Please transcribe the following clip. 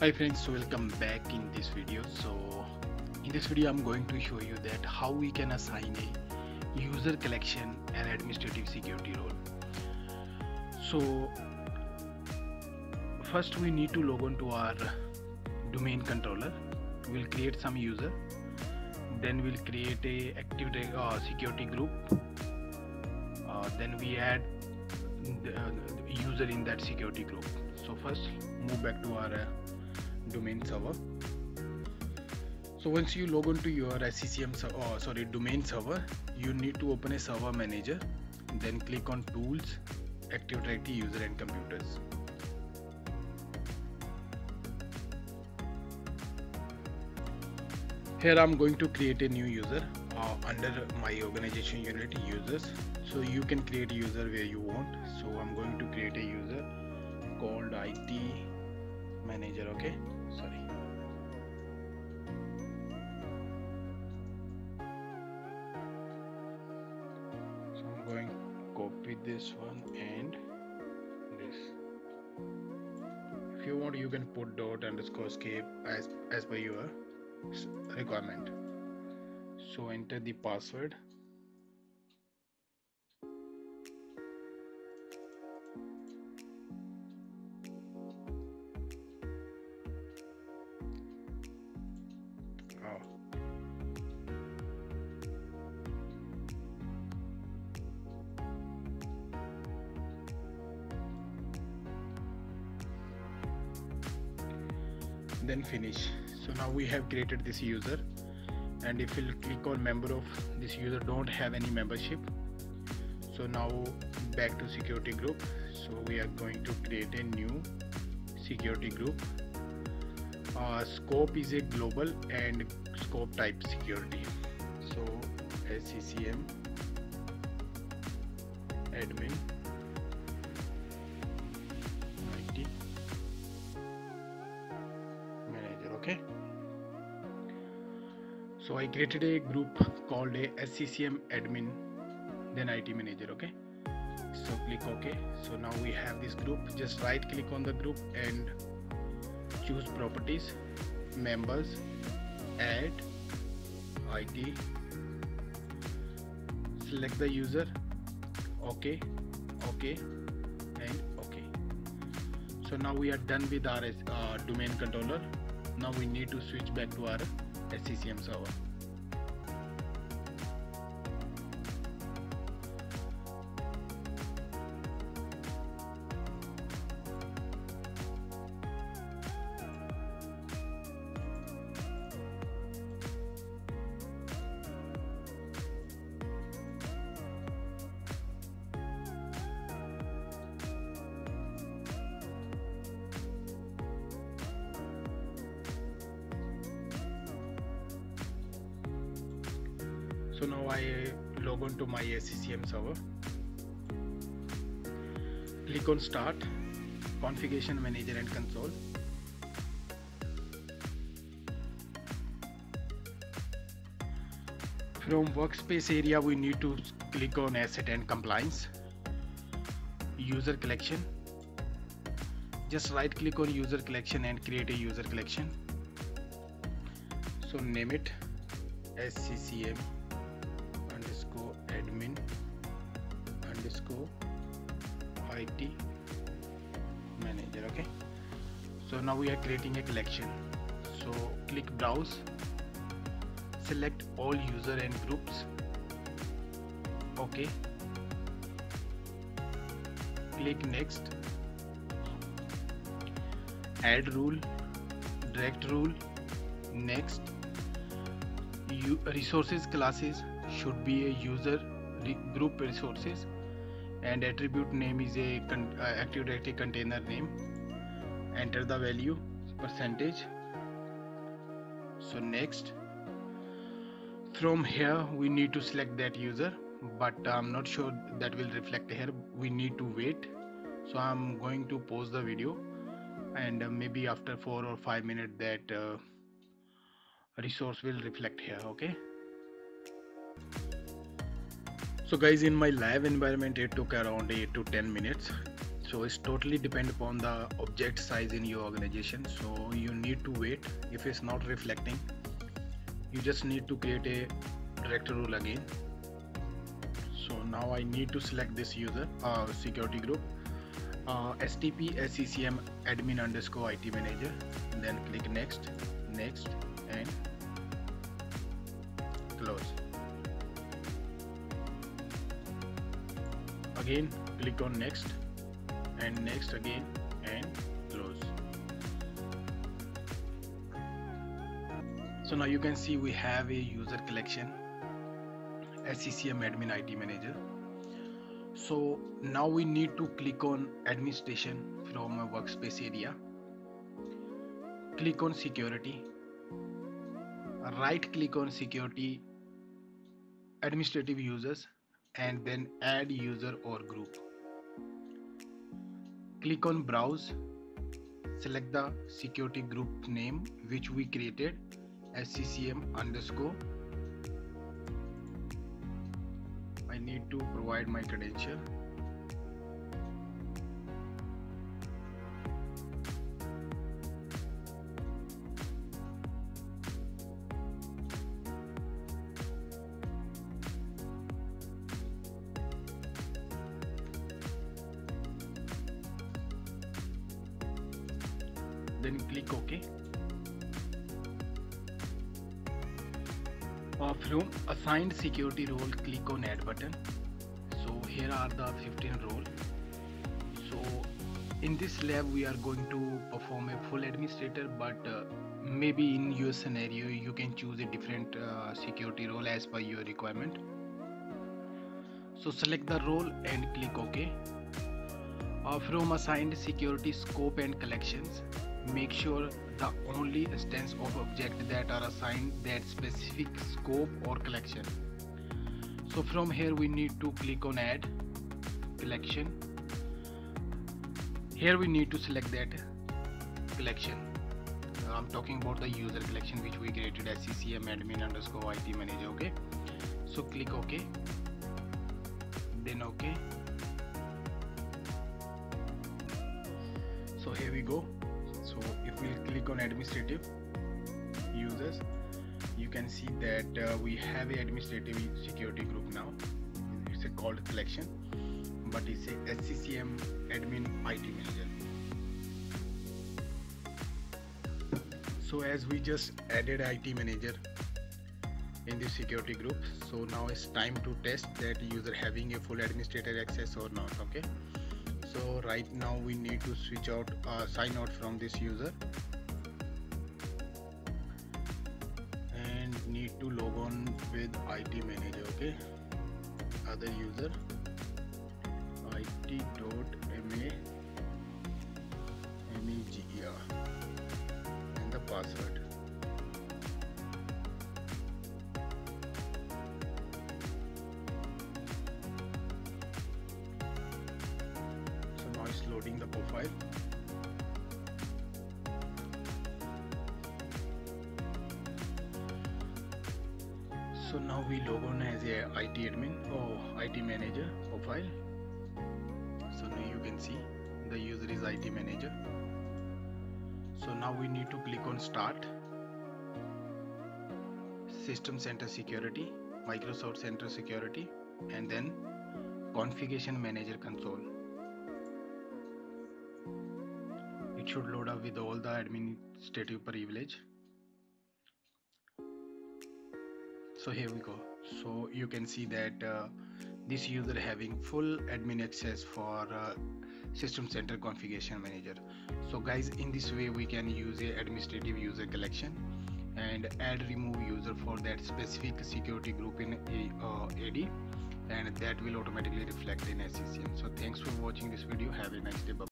hi friends welcome back in this video. So in this video i'm going to show you that how we can assign a user collection and administrative security role. So first we need to log on to our domain controller. We'll create some user. Then we'll create a active uh, security group. Uh, then we add the, uh, user in that security group. So first move back to our uh, domain server. So once you log on to your SCCM oh, sorry domain server you need to open a server manager then click on tools active directory user and computers. Here I'm going to create a new user uh, under my organization unit users. So you can create a user where you want. So I'm going to create a user called IT manager okay sorry. So I'm going to copy this one and this. If you want you can put dot underscore escape as as per your requirement. So enter the password then finish. So now we have created this user. And if you click on member of this user don't have any membership. So now back to security group. So we are going to create a new security group. Uh, scope is a global and scope type security. So SCCM admin so I created a group called a SCCM admin then IT manager okay? So click OK. So now we have this group. Just right click on the group and choose properties members add IT select the user. OK OK and OK. So now we are done with our uh, domain controller. Now we need to switch back to our SCCM server so now I log on to my SCCM server. Click on start configuration manager and console. From workspace area we need to click on asset and compliance user collection. Just right click on user collection and create a user collection. So name it SCCM underscore admin underscore IT manager okay? So now we are creating a collection. So click browse select all user and groups okay? Click next. Add rule direct rule next. Resources classes should be a user group resources. And attribute name is a uh, active directory container name. Enter the value percentage. So next from here we need to select that user. But I'm not sure that will reflect here. We need to wait. So I'm going to pause the video. And uh, maybe after four or five minutes that uh, resource will reflect here okay so guys in my live environment it took around 8 to 10 minutes. So it's totally depend upon the object size in your organization. So you need to wait. If it's not reflecting you just need to create a direct rule again. So now I need to select this user uh, security group uh, STP SCCM admin underscore IT manager then click next next and close again click on next and next again and close. So now you can see we have a user collection SCCM admin IT manager. So now we need to click on administration from a workspace area. Click on security. Right click on security administrative users and then add user or group. Click on browse. Select the security group name which we created sccm underscore. I need to provide my credential then click OK. Uh, from assigned security role click on add button. So here are the 15 role. So in this lab we are going to perform a full administrator but uh, maybe in your scenario you can choose a different uh, security role as per your requirement. So select the role and click ok. Uh, from assigned security scope and collections make sure the only instance of object that are assigned that specific scope or collection. So from here we need to click on add collection. Here we need to select that collection. Uh, I'm talking about the user collection which we created SCCM admin underscore IT manager okay? So click OK. Then OK. So here we go so if we click on administrative users you can see that uh, we have a administrative security group now. It's a called collection but it's a SCCM admin IT manager. So as we just added IT manager in this security group so now it's time to test that user having a full administrator access or not okay so right now we need to switch out uh, sign out from this user. And need to log on with IT manager okay? Other user. It.ma and the password profile so now we log on as a IT admin or IT manager profile so now you can see the user is IT manager. So now we need to click on start. System center security Microsoft Center security and then configuration manager console it should load up with all the administrative privilege. So here we go. So you can see that uh, this user having full admin access for uh, system center configuration manager. So guys in this way we can use a administrative user collection and add remove user for that specific security group in a, uh, AD and that will automatically reflect in SCCM so thanks for watching this video. Have a nice day. Bye